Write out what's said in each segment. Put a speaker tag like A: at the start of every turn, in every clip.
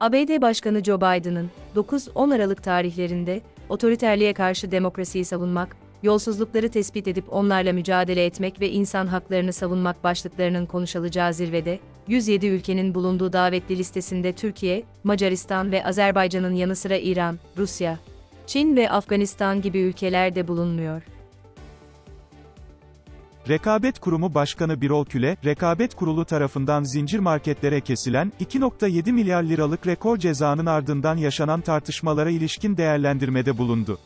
A: ABD Başkanı Joe Biden'ın 9-10 Aralık tarihlerinde otoriterliğe karşı demokrasiyi savunmak, yolsuzlukları tespit edip onlarla mücadele etmek ve insan haklarını savunmak başlıklarının konuşulacağı zirvede, 107 ülkenin bulunduğu davetli listesinde Türkiye, Macaristan ve Azerbaycan'ın yanı sıra İran, Rusya, Çin ve Afganistan gibi ülkeler de bulunmuyor.
B: Rekabet Kurumu Başkanı Birol Küle, Rekabet Kurulu tarafından zincir marketlere kesilen 2.7 milyar liralık rekor cezanın ardından yaşanan tartışmalara ilişkin değerlendirmede bulundu.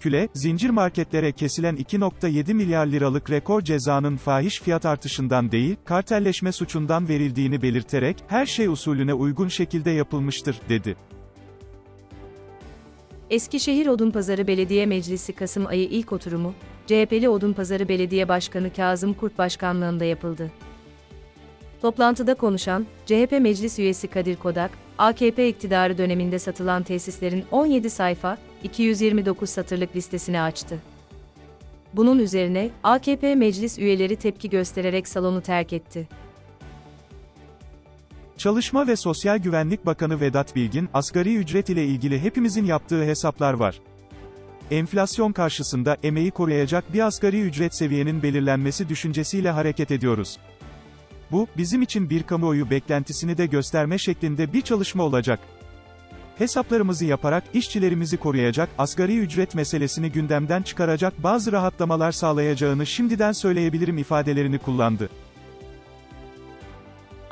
B: Küle, zincir marketlere kesilen 2.7 milyar liralık rekor cezanın fahiş fiyat artışından değil, kartelleşme suçundan verildiğini belirterek, her şey usulüne uygun şekilde yapılmıştır, dedi.
A: Eskişehir Odunpazarı Belediye Meclisi Kasım ayı ilk oturumu, CHP'li Odunpazarı Belediye Başkanı Kazım Kurt Başkanlığında yapıldı. Toplantıda konuşan, CHP Meclis Üyesi Kadir Kodak, AKP iktidarı döneminde satılan tesislerin 17 sayfa, 229 satırlık listesini açtı. Bunun üzerine, AKP meclis üyeleri tepki göstererek salonu terk etti.
B: Çalışma ve Sosyal Güvenlik Bakanı Vedat Bilgin, asgari ücret ile ilgili hepimizin yaptığı hesaplar var. Enflasyon karşısında emeği koruyacak bir asgari ücret seviyenin belirlenmesi düşüncesiyle hareket ediyoruz. Bu, bizim için bir kamuoyu beklentisini de gösterme şeklinde bir çalışma olacak. Hesaplarımızı yaparak işçilerimizi koruyacak, asgari ücret meselesini gündemden çıkaracak bazı rahatlamalar sağlayacağını şimdiden söyleyebilirim ifadelerini kullandı.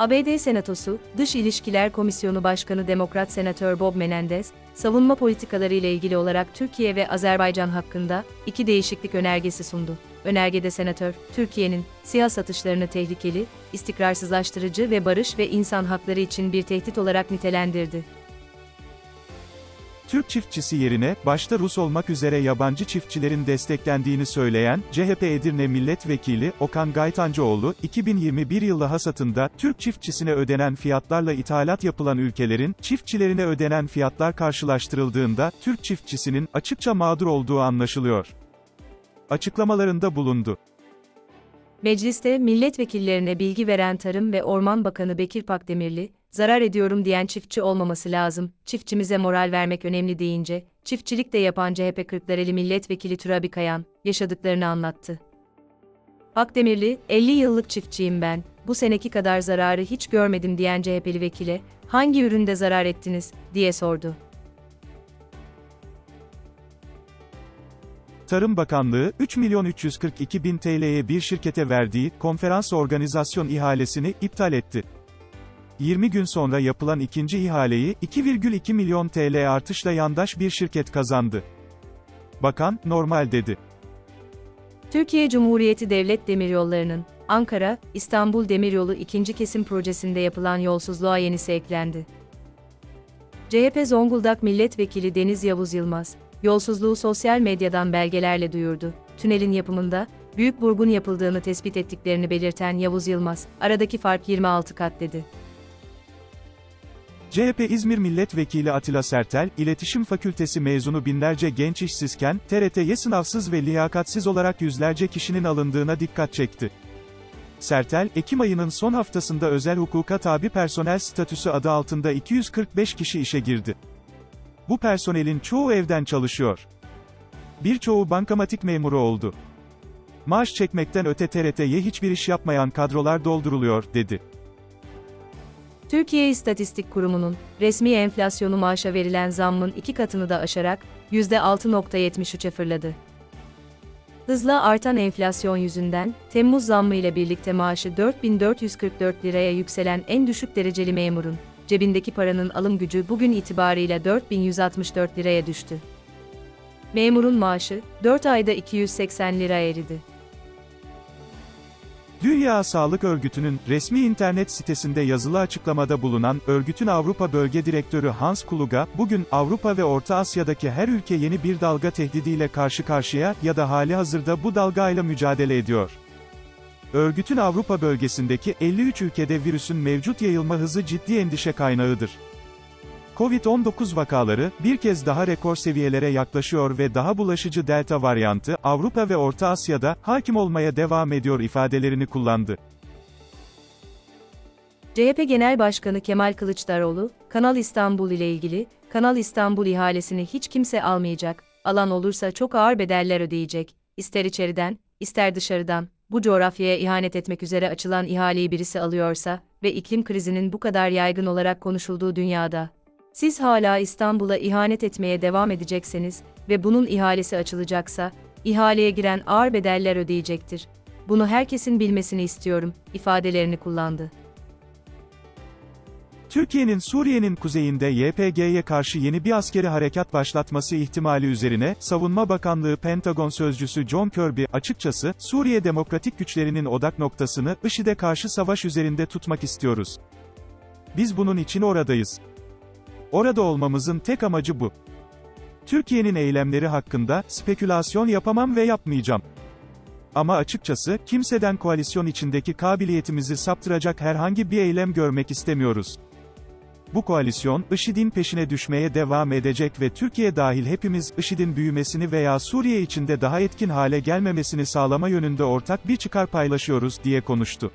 A: ABD Senatosu, Dış İlişkiler Komisyonu Başkanı Demokrat Senatör Bob Menendez, savunma politikaları ile ilgili olarak Türkiye ve Azerbaycan hakkında iki değişiklik önergesi sundu. Önergede senatör, Türkiye'nin siyah satışlarını tehlikeli, istikrarsızlaştırıcı ve barış ve insan hakları için bir tehdit olarak nitelendirdi.
B: Türk çiftçisi yerine, başta Rus olmak üzere yabancı çiftçilerin desteklendiğini söyleyen, CHP Edirne Milletvekili, Okan Gaytancıoğlu, 2021 yılı hasatında, Türk çiftçisine ödenen fiyatlarla ithalat yapılan ülkelerin, çiftçilerine ödenen fiyatlar karşılaştırıldığında, Türk çiftçisinin, açıkça mağdur olduğu anlaşılıyor. Açıklamalarında bulundu.
A: Mecliste milletvekillerine bilgi veren Tarım ve Orman Bakanı Bekir Pakdemirli, zarar ediyorum diyen çiftçi olmaması lazım, çiftçimize moral vermek önemli deyince, çiftçilik de yapan CHP Kırklareli Milletvekili Turabi Kayan, yaşadıklarını anlattı. Akdemirli, 50 yıllık çiftçiyim ben, bu seneki kadar zararı hiç görmedim diyen CHP'li vekile, hangi üründe zarar ettiniz, diye sordu.
B: Tarım Bakanlığı, 3 milyon 342 bin TL'ye bir şirkete verdiği, konferans organizasyon ihalesini, iptal etti. 20 gün sonra yapılan ikinci ihaleyi, 2,2 milyon TL artışla yandaş bir şirket kazandı. Bakan, normal dedi.
A: Türkiye Cumhuriyeti Devlet Demiryolları'nın, Ankara, İstanbul Demiryolu ikinci kesim projesinde yapılan yolsuzluğa yenisi eklendi. CHP Zonguldak Milletvekili Deniz Yavuz Yılmaz, yolsuzluğu sosyal medyadan belgelerle duyurdu. Tünelin yapımında, büyük burgun yapıldığını tespit ettiklerini belirten Yavuz Yılmaz, aradaki fark 26 kat dedi.
B: CHP İzmir Milletvekili Atilla Sertel, İletişim Fakültesi mezunu binlerce genç işsizken, TRT'ye sınavsız ve liyakatsiz olarak yüzlerce kişinin alındığına dikkat çekti. Sertel, Ekim ayının son haftasında özel hukuka tabi personel statüsü adı altında 245 kişi işe girdi. Bu personelin çoğu evden çalışıyor. Birçoğu bankamatik memuru oldu. Maaş çekmekten öte TRT'ye hiçbir iş yapmayan kadrolar dolduruluyor, dedi.
A: Türkiye İstatistik Kurumu'nun resmi enflasyonu maaşa verilen zammın iki katını da aşarak %6.73'e fırladı. Hızla artan enflasyon yüzünden Temmuz zammı ile birlikte maaşı 4444 liraya yükselen en düşük dereceli memurun cebindeki paranın alım gücü bugün itibarıyla 4164 liraya düştü. Memurun maaşı 4 ayda 280 lira eridi.
B: Dünya Sağlık Örgütü'nün resmi internet sitesinde yazılı açıklamada bulunan örgütün Avrupa Bölge Direktörü Hans Kluga, bugün Avrupa ve Orta Asya'daki her ülke yeni bir dalga tehdidiyle karşı karşıya ya da hali hazırda bu dalgayla mücadele ediyor. Örgütün Avrupa bölgesindeki 53 ülkede virüsün mevcut yayılma hızı ciddi endişe kaynağıdır. Covid-19 vakaları, bir kez daha rekor seviyelere yaklaşıyor ve daha bulaşıcı Delta varyantı, Avrupa ve Orta Asya'da, hakim olmaya devam ediyor ifadelerini kullandı.
A: CHP Genel Başkanı Kemal Kılıçdaroğlu, Kanal İstanbul ile ilgili, Kanal İstanbul ihalesini hiç kimse almayacak, alan olursa çok ağır bedeller ödeyecek, ister içeriden, ister dışarıdan, bu coğrafyaya ihanet etmek üzere açılan ihaleyi birisi alıyorsa ve iklim krizinin bu kadar yaygın olarak konuşulduğu dünyada, siz hala İstanbul'a ihanet etmeye devam edecekseniz ve bunun ihalesi açılacaksa, ihaleye giren ağır bedeller ödeyecektir. Bunu herkesin bilmesini istiyorum, ifadelerini kullandı.
B: Türkiye'nin Suriye'nin kuzeyinde YPG'ye karşı yeni bir askeri harekat başlatması ihtimali üzerine, Savunma Bakanlığı Pentagon Sözcüsü John Kirby, açıkçası, Suriye Demokratik Güçlerinin odak noktasını, IŞİD'e karşı savaş üzerinde tutmak istiyoruz. Biz bunun için oradayız. Orada olmamızın tek amacı bu. Türkiye'nin eylemleri hakkında, spekülasyon yapamam ve yapmayacağım. Ama açıkçası, kimseden koalisyon içindeki kabiliyetimizi saptıracak herhangi bir eylem görmek istemiyoruz. Bu koalisyon, IŞİD'in peşine düşmeye devam edecek ve Türkiye dahil hepimiz, IŞİD'in büyümesini veya Suriye içinde daha etkin hale gelmemesini sağlama yönünde ortak bir çıkar paylaşıyoruz, diye konuştu.